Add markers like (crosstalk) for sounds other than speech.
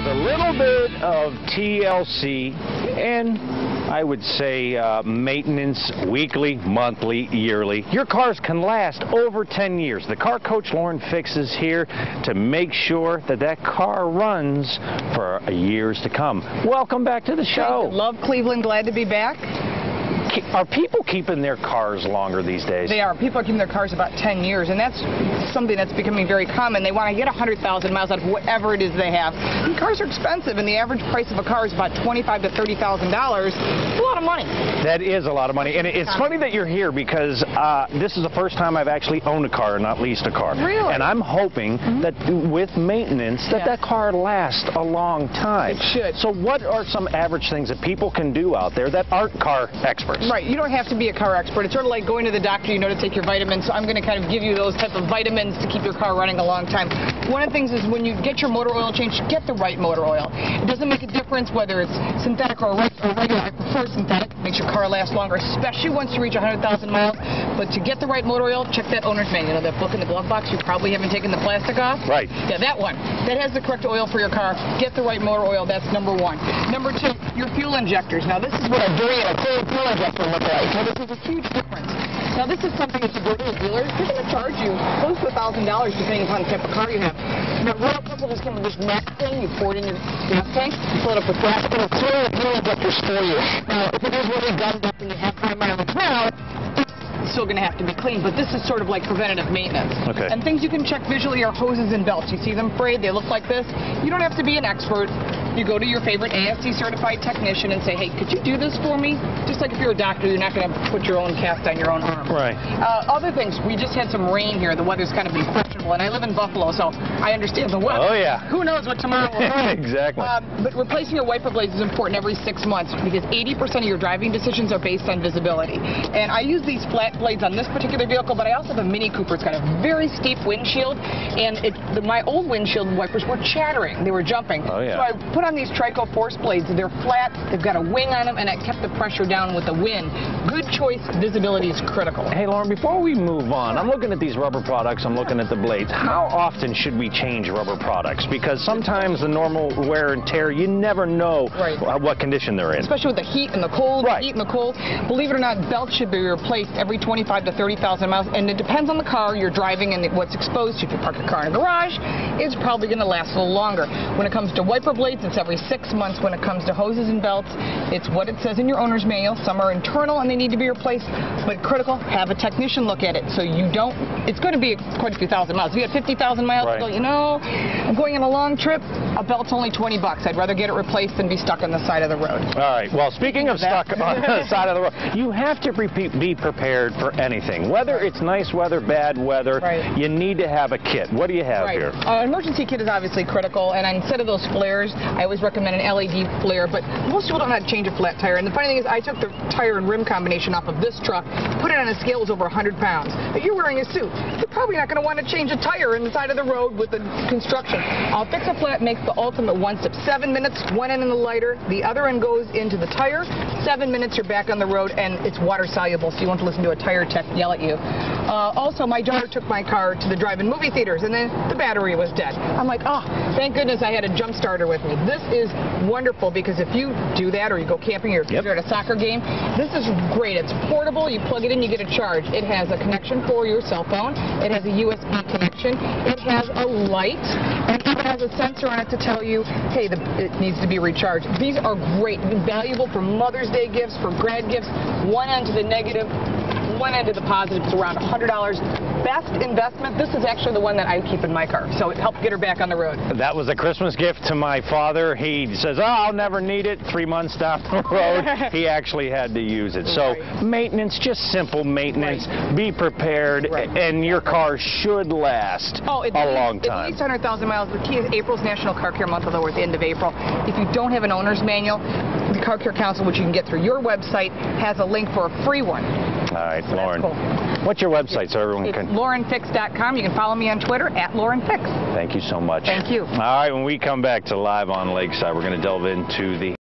with a little bit of TLC and I would say uh, maintenance weekly, monthly, yearly. Your cars can last over 10 years. The car coach Lauren Fix is here to make sure that that car runs for years to come. Welcome back to the show. Love Cleveland, glad to be back. Are people keeping their cars longer these days? They are. People are keeping their cars about 10 years, and that's something that's becoming very common. They want to get 100,000 miles out of whatever it is they have. And cars are expensive, and the average price of a car is about 25 to $30,000. A lot of money. That is a lot of money, and it's funny that you're here because uh, this is the first time I've actually owned a car not leased a car. Really? And I'm hoping mm -hmm. that with maintenance, that yes. that car lasts a long time. It should. So what are some average things that people can do out there that aren't car experts? Right. You don't have to be a car expert. It's sort of like going to the doctor, you know, to take your vitamins. So I'm going to kind of give you those type of vitamins to keep your car running a long time. One of the things is when you get your motor oil changed, get the right motor oil. It doesn't make a difference whether it's synthetic or regular. I prefer synthetic. Makes your car last longer, especially once you reach 100,000 miles. But to get the right motor oil, check that owner's manual. You know, that book in the glove box. You probably haven't taken the plastic off. Right. Yeah, that one. That has the correct oil for your car. Get the right motor oil. That's number one. Number two, your fuel injectors. Now, this is what a dirty and a clean fuel injector look like. Now, this is a huge difference. Now, this is something that you go to a dealer, they're going to charge you close to a $1,000 depending upon the type of car you have. But Royal Purple just came with this neck thing. You pour it in your gas tank, you fill it up with gas, and it'll clear the fuel injectors for you. Now, if it is really gummed up and you have high mileage now, it's still going to have to be cleaned, but this is sort of like preventative maintenance. Okay. And things you can check visually are hoses and belts. You see them frayed, they look like this. You don't have to be an expert. You go to your favorite ASE certified technician and say, hey, could you do this for me? Just like if you're a doctor, you're not going to put your own cast on your own arm. Right. Uh, other things, we just had some rain here. The weather's kind of been questionable, and I live in Buffalo, so I understand the weather. Oh, yeah. Who knows what tomorrow will bring. (laughs) exactly. Um, but replacing your wiper blades is important every six months because 80% of your driving decisions are based on visibility. And I use these flat blades on this particular vehicle, but I also have a Mini Cooper. It's got a very steep windshield, and it, the, my old windshield wipers were chattering. They were jumping. Oh, yeah. So I put on these Trico force blades. They're flat, they've got a wing on them, and it kept the pressure down with the wind. Good choice. Visibility is critical. Hey, Lauren, before we move on, I'm looking at these rubber products, I'm looking at the blades. How often should we change rubber products? Because sometimes the normal wear and tear, you never know right. Uh, what condition they're in. Especially with the heat and the cold, right. the heat and the cold. Believe it or not, belts should be replaced every 25 to 30,000 miles, and it depends on the car you're driving and what's exposed to. If you park your car in a garage, it's probably going to last a little longer. When it comes to wiper blades, it's every six months. When it comes to hoses and belts, it's what it says in your owner's manual. Some are internal and they need to be replaced, but critical, have a technician look at it so you don't, it's going to be quite a few thousand miles. If you have 50,000 miles, right. go, you know, I'm going on a long trip, a belt's only 20 bucks. I'd rather get it replaced than be stuck on the side of the road. All right. Well, speaking of stuck on the (laughs) side of the road, you have to be prepared for anything. Whether it's nice weather, bad weather, right. you need to have a kit. What do you have right. here? Uh, emergency kit is obviously critical, and instead of those flares, I always recommend an LED flare, but most people don't know how to change a flat tire. And the funny thing is, I took the tire and rim combination off of this truck, put it on a scale, it was over 100 pounds. If you're wearing a suit, you're probably not going to want to change a tire in the side of the road with the construction. I'll Fix-a-Flat makes the ultimate one step. Seven minutes, one end in the lighter, the other end goes into the tire. Seven minutes, you're back on the road, and it's water soluble, so you won't listen to a tire tech yell at you. Uh, also, my daughter took my car to the drive-in movie theaters, and then the battery was dead. I'm like, oh, thank goodness I had a jump starter with me. This is wonderful because if you do that or you go camping or yep. you're at a soccer game, this is great. It's portable. You plug it in, you get a charge. It has a connection for your cell phone. It has a USB connection. It has a light, and even has a sensor on it to tell you, hey, the, it needs to be recharged. These are great, valuable for Mother's Day gifts, for grad gifts. One end to the negative, one end of the positive is around $100. Best investment, this is actually the one that I keep in my car, so it helped get her back on the road. That was a Christmas gift to my father. He says, oh, I'll never need it. Three months down the road, (laughs) he actually had to use it. So right. maintenance, just simple maintenance. Right. Be prepared, right. and your car should last oh, a long time. At least 100,000 miles. The key is April's National Car Care Month, although we're at the end of April. If you don't have an owner's manual, the Car Care Council, which you can get through your website, has a link for a free one. All right, so Lauren. Cool. What's your website so everyone it's can? LaurenFix.com. You can follow me on Twitter at LaurenFix. Thank you so much. Thank you. All right, when we come back to Live on Lakeside, we're going to delve into the